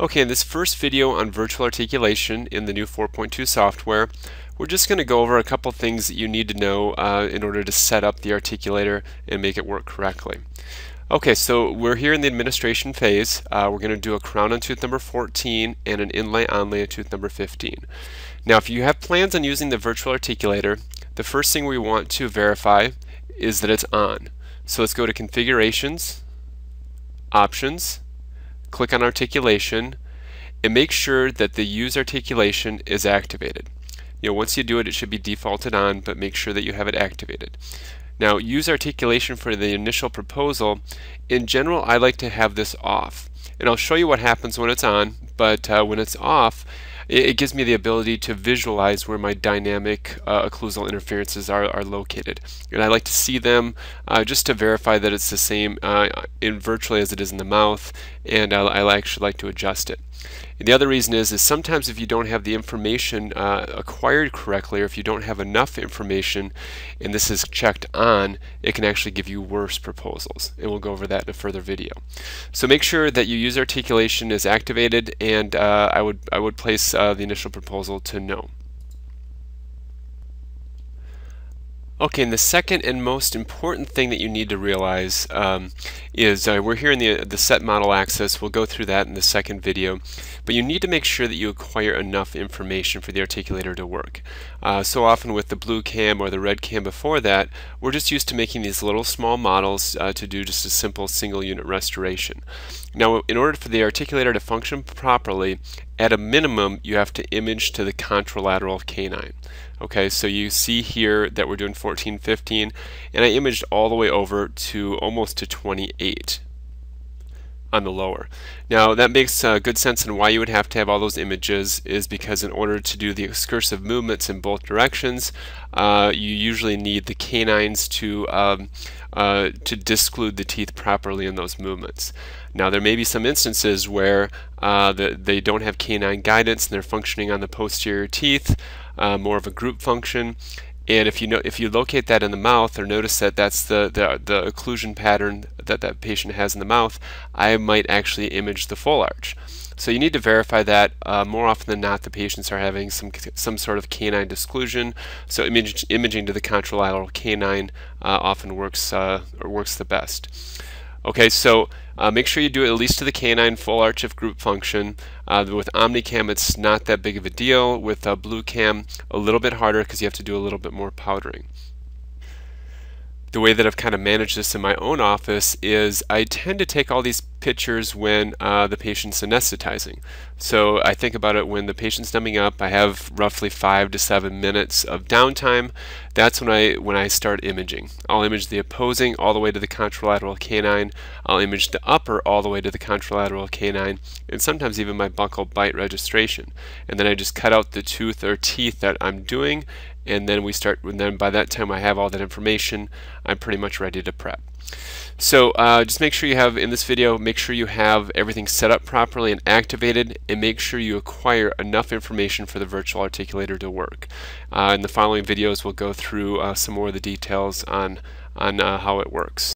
Okay, in this first video on virtual articulation in the new 4.2 software, we're just going to go over a couple things that you need to know uh, in order to set up the articulator and make it work correctly. Okay, so we're here in the administration phase. Uh, we're going to do a crown on tooth number 14 and an inlay onlay on tooth number 15. Now, if you have plans on using the virtual articulator, the first thing we want to verify is that it's on. So let's go to Configurations, Options, click on articulation and make sure that the use articulation is activated. You know, once you do it, it should be defaulted on, but make sure that you have it activated. Now, use articulation for the initial proposal. In general, I like to have this off. And I'll show you what happens when it's on, but uh, when it's off, it, it, gives me the ability to visualize where my dynamic uh, occlusal interferences are, are located. And I like to see them uh, just to verify that it's the same uh, in virtually as it is in the mouth, and I, I actually like to adjust it. And the other reason is, is sometimes if you don't have the information uh, acquired correctly or if you don't have enough information and this is checked on, it can actually give you worse proposals. And we'll go over that in a further video. So make sure that your use articulation is activated and uh, I, would, I would place uh, the initial proposal to no. Okay, and the second and most important thing that you need to realize um, is uh, we're here in the, the set model axis. We'll go through that in the second video. But you need to make sure that you acquire enough information for the articulator to work. Uh, so often with the blue cam or the red cam before that, we're just used to making these little small models uh, to do just a simple single unit restoration. Now, in order for the articulator to function properly, at a minimum, you have to image to the contralateral canine. Okay, so you see here that we're doing 14, 15, and I imaged all the way over to almost to 28 on the lower. Now that makes uh, good sense and why you would have to have all those images is because in order to do the excursive movements in both directions uh, you usually need the canines to um, uh, to disclude the teeth properly in those movements. Now there may be some instances where uh, the, they don't have canine guidance and they're functioning on the posterior teeth, uh, more of a group function and if you know if you locate that in the mouth or notice that that's the, the, the occlusion pattern that that patient has in the mouth, I might actually image the full arch. So you need to verify that uh, more often than not the patients are having some some sort of canine disclusion. So image, imaging to the contralateral canine uh, often works uh, or works the best. Okay, so uh, make sure you do it at least to the canine full arch of group function. Uh, with Omnicam, it's not that big of a deal. With uh, Blue Cam, a little bit harder because you have to do a little bit more powdering the way that I've kind of managed this in my own office is I tend to take all these pictures when uh, the patient's anesthetizing. So I think about it when the patient's numbing up, I have roughly five to seven minutes of downtime. That's when I when I start imaging. I'll image the opposing all the way to the contralateral canine. I'll image the upper all the way to the contralateral canine, and sometimes even my buccal bite registration. And then I just cut out the tooth or teeth that I'm doing, and then we start. And then by that time I have all that information, I'm pretty much ready to prep. So uh, just make sure you have in this video, make sure you have everything set up properly and activated and make sure you acquire enough information for the virtual articulator to work. Uh, in the following videos we'll go through uh, some more of the details on, on uh, how it works.